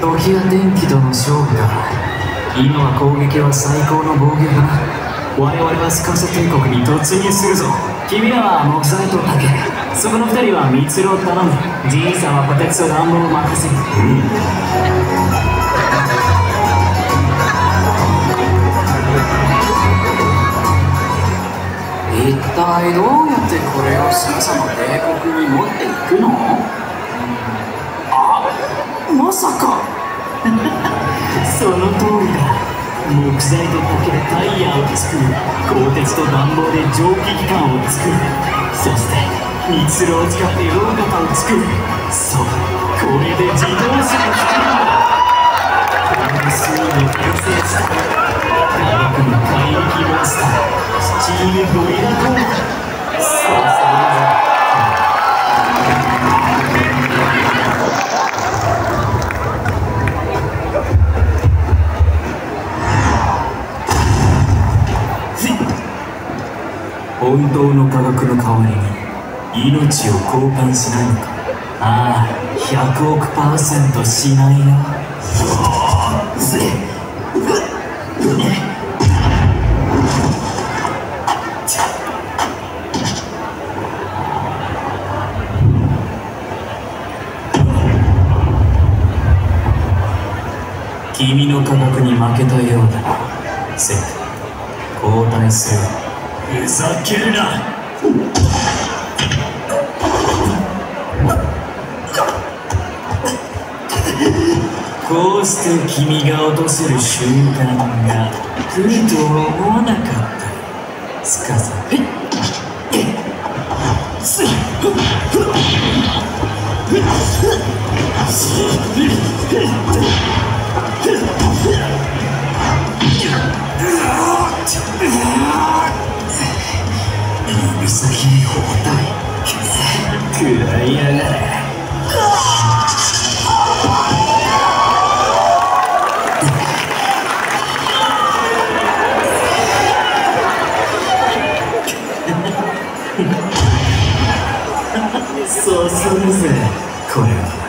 時は電気との勝負だ今は攻撃は最高の防御だな我々はスカサ帝国に突入するぞ。君らは木材と竹。そこの二人は蜜ろを頼む。じいさんはこてつと乱暴を任せる、一体どうやってこれまさか。その通り。だ木材と竹でタイヤを作る。鋼鉄と暖房で蒸気機関を作る。そして蜜ろを使って大型を作る。そう。これで自動車を作る。んだこれで水位を完成した。科学の怪力モンスタースチームゴリラ本当の科学の代わりに命を交換しないのか。ああ100億パーセントしないよ。すげ君の科学に負けたようだ。なセット交代するふざけるな。こうして君が落とせる瞬間が来ると思わなかったすかさはいすい指先に包帯食らいやがれそうするぜこれは。